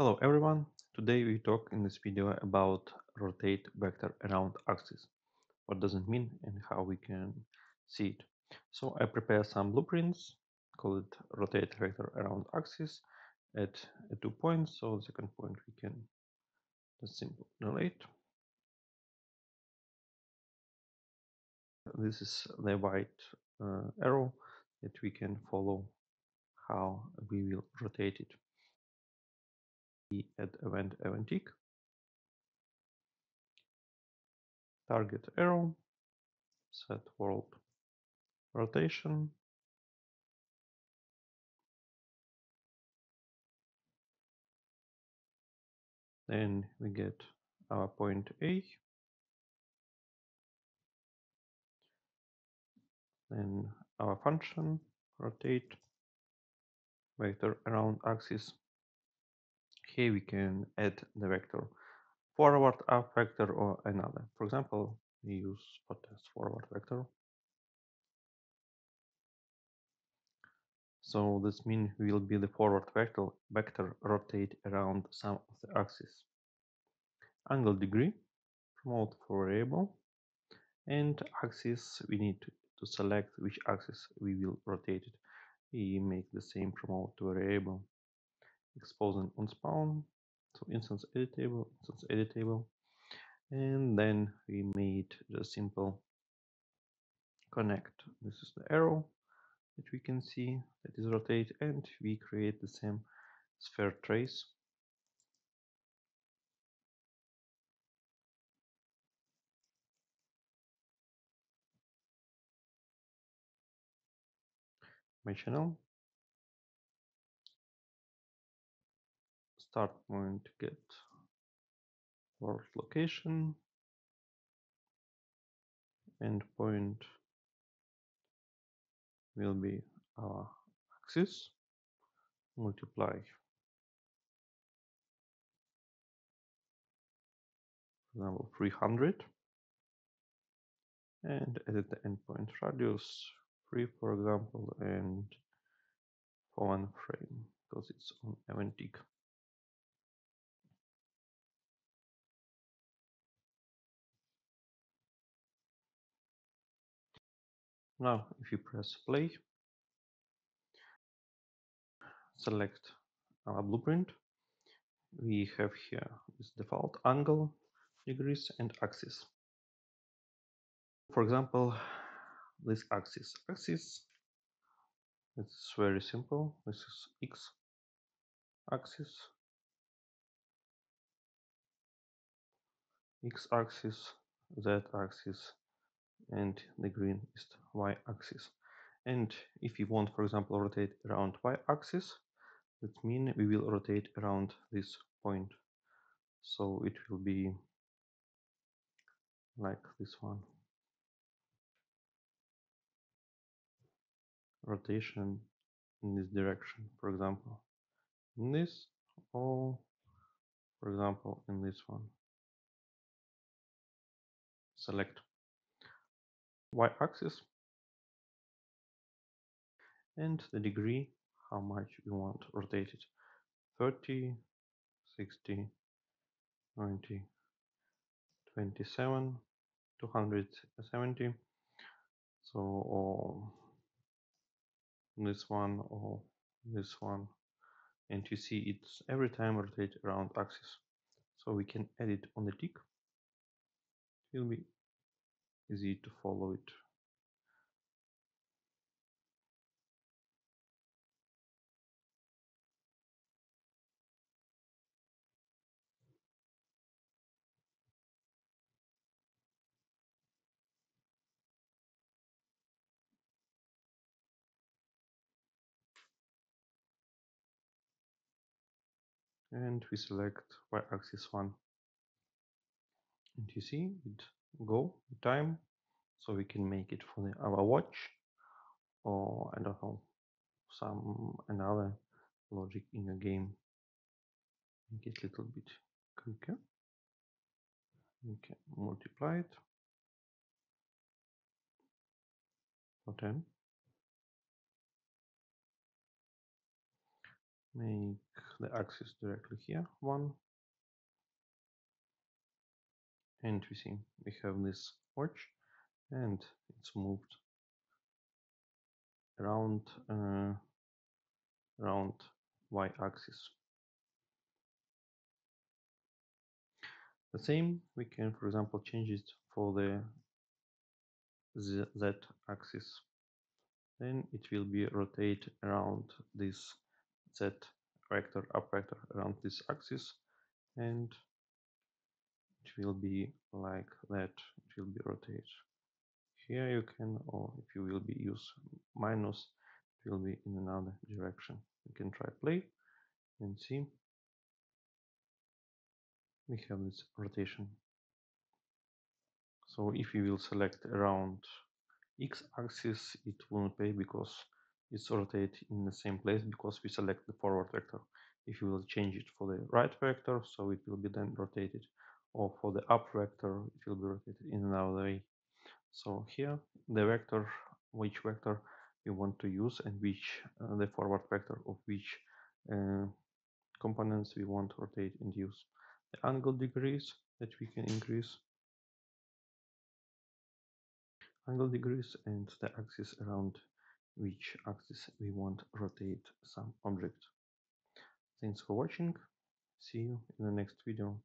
Hello everyone, today we talk in this video about rotate vector around axis. What does it mean and how we can see it. So I prepare some blueprints, call it rotate vector around axis at, at two points. So the second point we can just simple relate. This is the white uh, arrow that we can follow how we will rotate it at event event tick. Target arrow. Set world rotation. Then we get our point A. Then our function rotate vector around axis here we can add the vector forward up vector or another. For example, we use test forward vector. So this means we will be the forward vector vector rotate around some of the axis. Angle degree, promote for variable, and axis we need to, select which axis we will rotate it. We make the same promote variable exposing on spawn so instance editable instance editable and then we made the simple connect. This is the arrow that we can see that is rotate and we create the same sphere trace. My channel start point get world location. Endpoint will be our axis. Multiply for example 300 and edit the endpoint radius. 3 for example and for one frame because it's on event Now, if you press play, select our blueprint, we have here this default angle, degrees, and axis. For example, this axis. Axis, it's very simple. This is x axis, x axis, z axis, and the green is y-axis. And if you want, for example, rotate around y-axis, that means we will rotate around this point. So it will be like this one. Rotation in this direction, for example, in this, or for example, in this one. Select y-axis and the degree how much you want rotated. 30 60 90 27 270 so or this one or this one. And you see it's every time rotate around axis. So we can edit on the tick. It will be easy to follow it. and we select y-axis 1 and you see it go time so we can make it for the, our watch or I don't know some another logic in a game. Make it a little bit quicker. We can multiply it. For 10 make the axis directly here, one. And we see we have this watch and it's moved around uh, around y-axis. The same we can, for example, change it for the z-axis. Then it will be rotate around this z vector, up vector around this axis, and will be like that. It will be rotate. Here you can, or if you will be use minus, it will be in another direction. You can try play and see we have this rotation. So if you will select around x-axis, it won't pay because it's rotate in the same place because we select the forward vector. If you will change it for the right vector, so it will be then rotated, or for the up vector, it will be rotated in another way. So here, the vector, which vector you want to use and which uh, the forward vector of which uh, components we want to rotate and use the angle degrees that we can increase angle degrees and the axis around which axis we want rotate some object. Thanks for watching. See you in the next video.